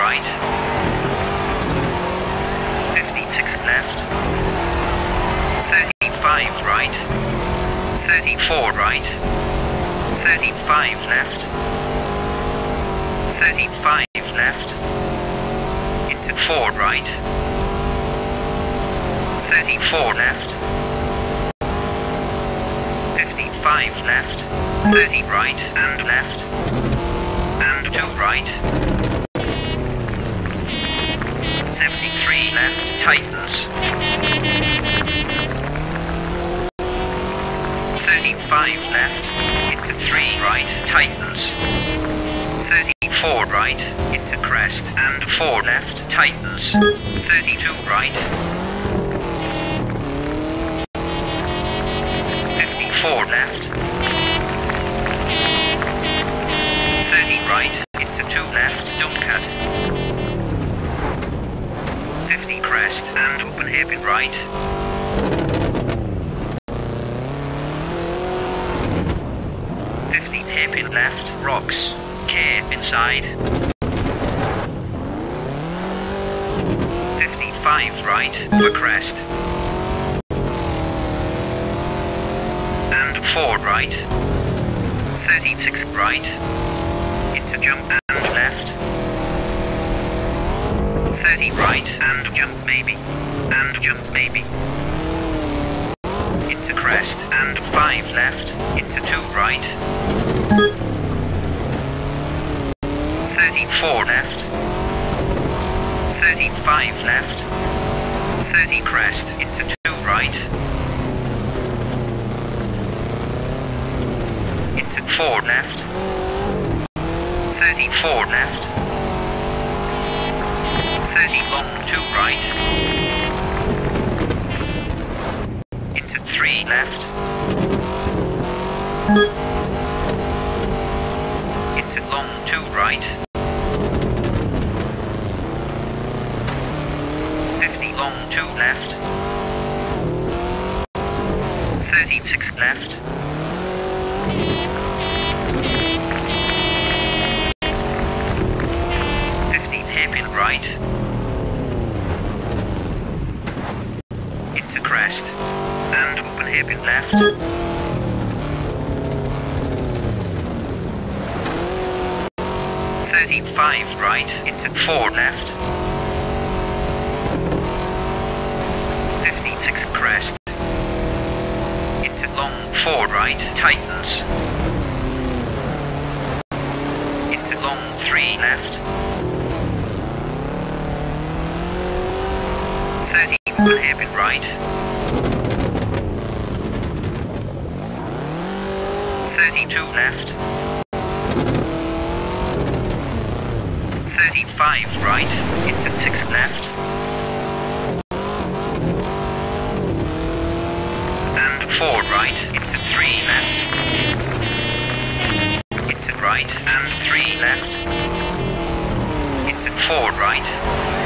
right. 56 left. 35 right. 34 right. 35 left. 35 left. Into 4 right. 34 left. 55 left. 30 right and left. And 2 right. 35 left. Into 3 right. Tightens. 34 right. Into crest. And 4 left. Tightens. 32 right. 54 left. Crest. And open hairpin right. hairpin left. Rocks. Care inside. 55 right. For crest. And 4 right. 36 right. Into jump and left. 30 right and jump maybe. And jump maybe. Into crest and 5 left. Into 2 right. 34 left. 35 left. 30 crest into 2 right. Into 4 left. 34 left. 30 long 2 right. Into 3 left. Into long 2 right. 50 long 2 left. 36 left. Crest. And open hairpin left. Thirty-five right into four left. Fifty-six crest. Into long four right. Tightens. Into long three left. 30 open hairpin right. 32 left. 35 right into 6 left. And 4 right into 3 left. Into right and 3 left. Into 4 right.